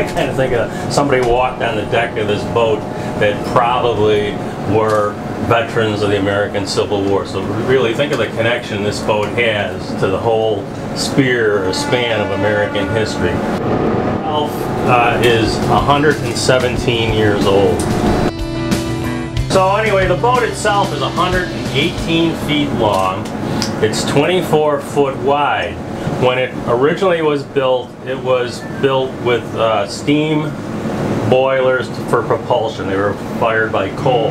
I kind of think of somebody walked on the deck of this boat that probably were veterans of the American Civil War. So really think of the connection this boat has to the whole spear or span of American history. Itself uh, is 117 years old. So anyway, the boat itself is 118 feet long. It's 24 foot wide. When it originally was built, it was built with uh, steam boilers for propulsion. They were fired by coal.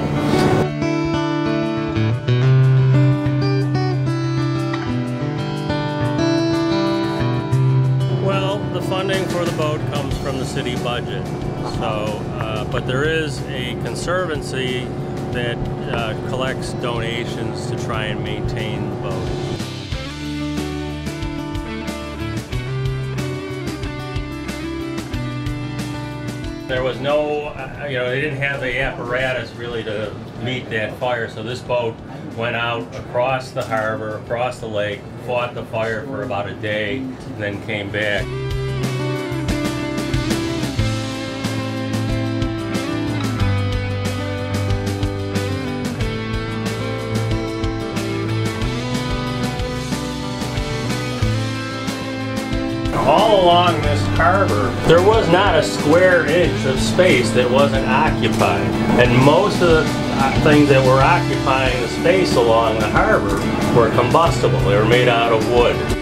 Well, the funding for the boat comes from the city budget. So, uh, but there is a conservancy that uh, collects donations to try and maintain the boat. There was no, uh, you know, they didn't have the apparatus really to meet that fire, so this boat went out across the harbor, across the lake, fought the fire for about a day, and then came back. All along this harbor, there was not a square inch of space that wasn't occupied. And most of the uh, things that were occupying the space along the harbor were combustible. They were made out of wood.